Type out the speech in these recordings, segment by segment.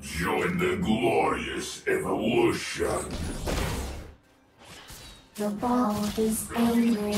Join the glorious evolution. The ball is angry.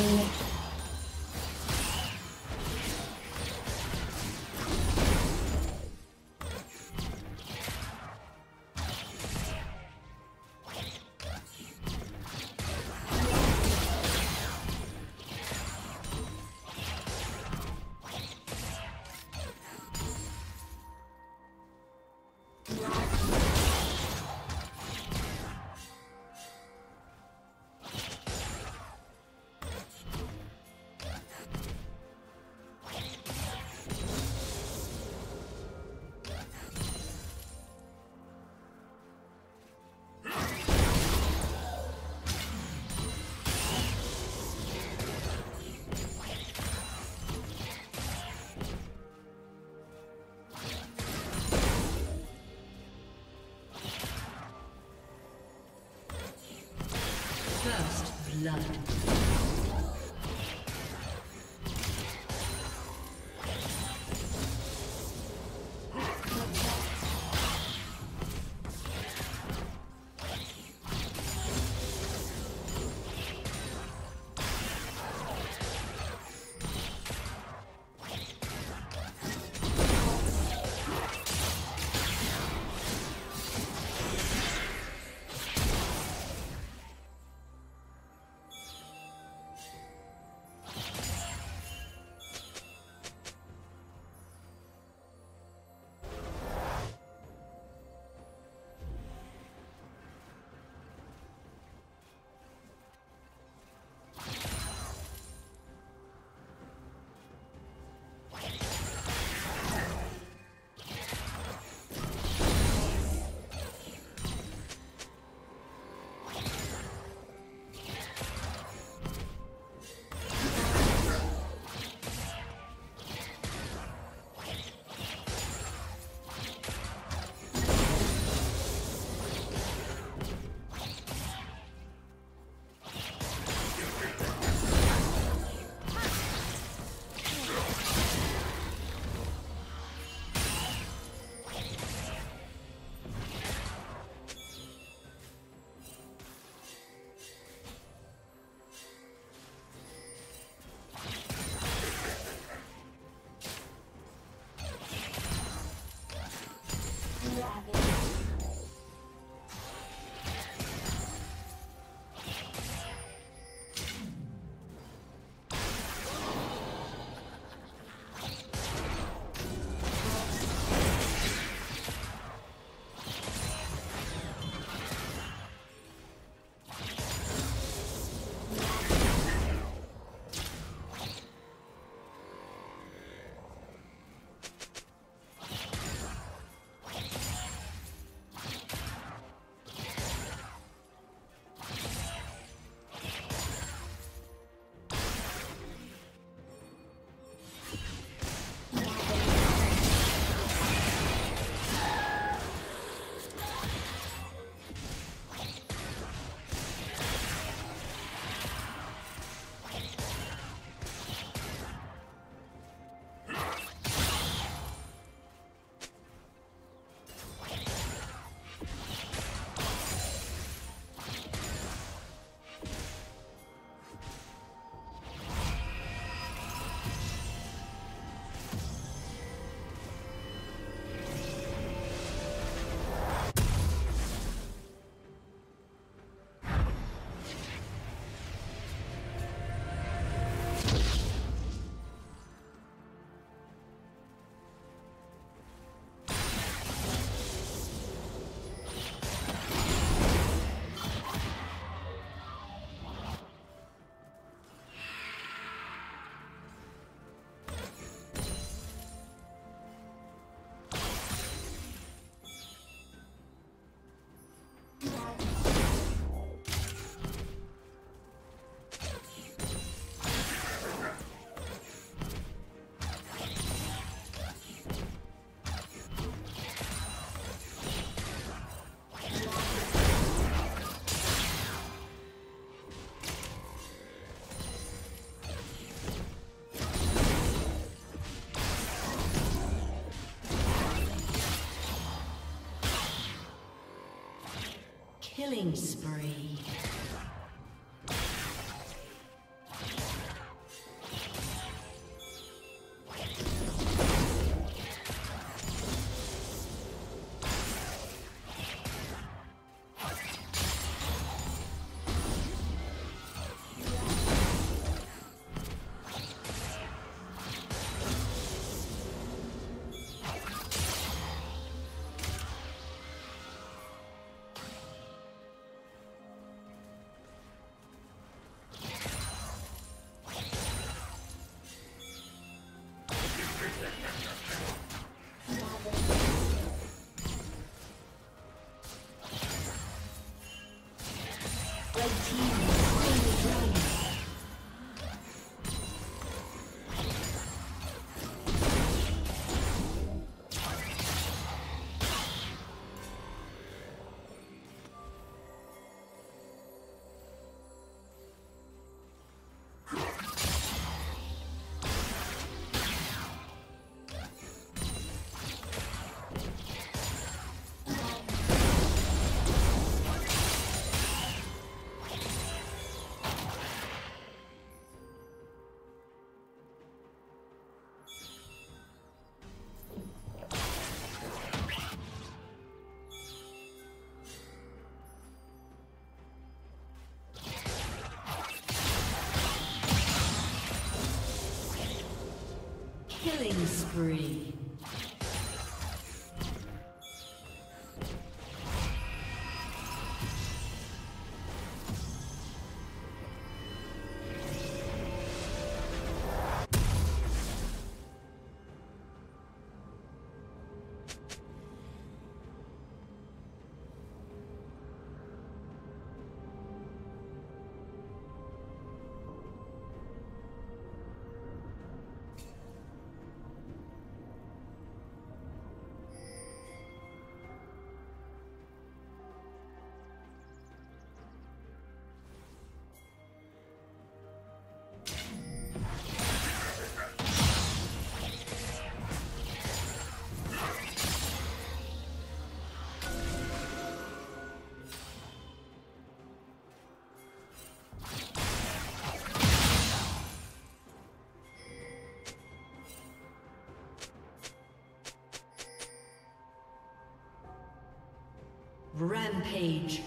Blood. Killing spree. Killing spree. Rampage.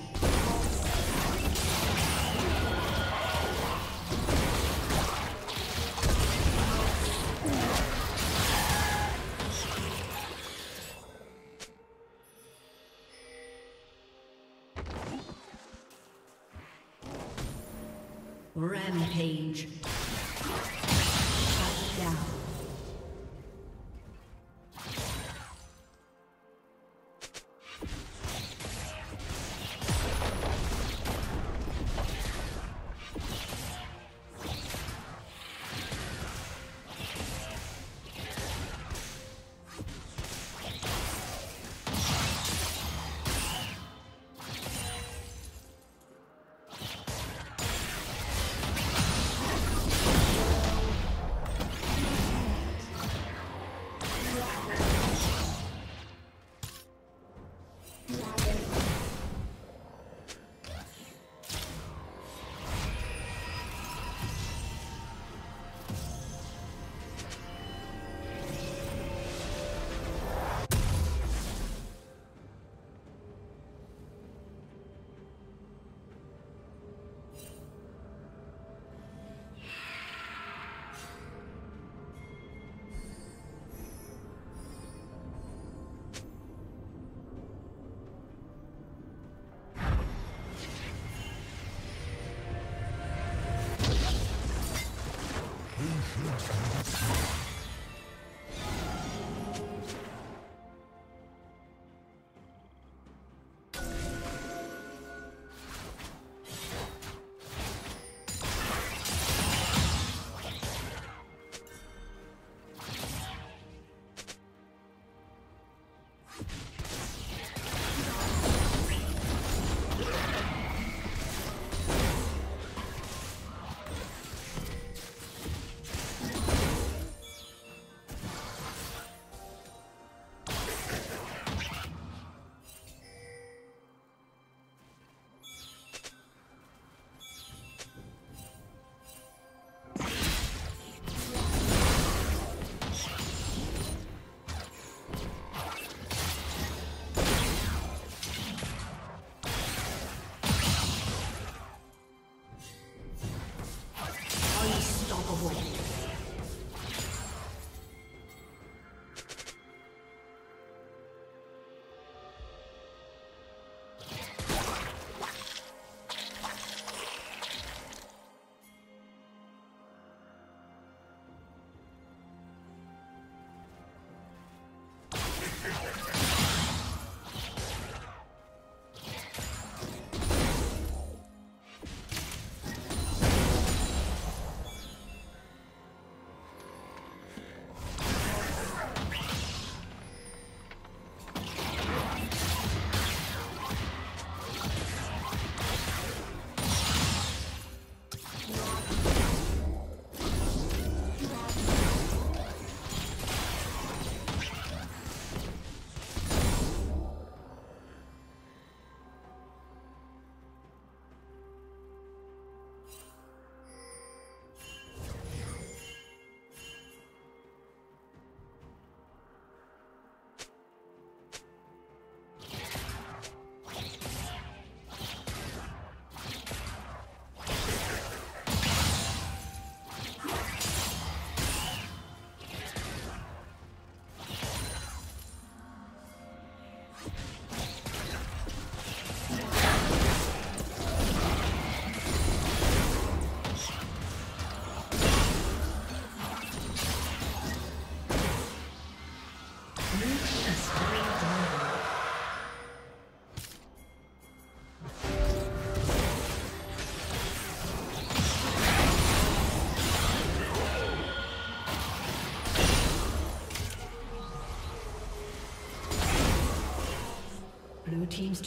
Rampage. away.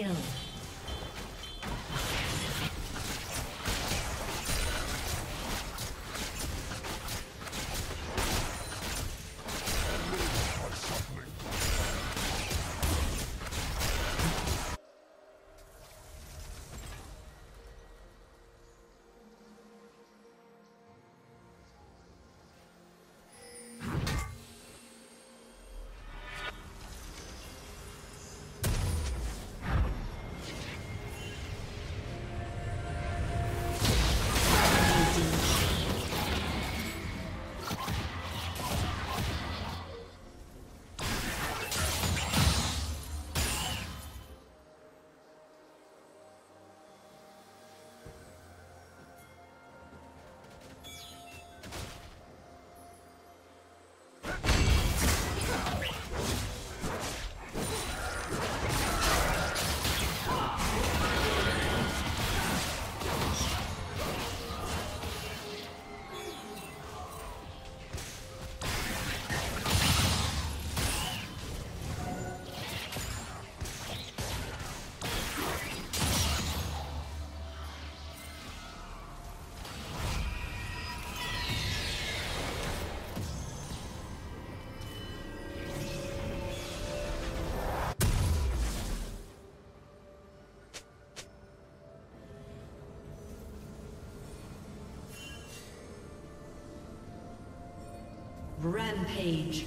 Kill. Rampage.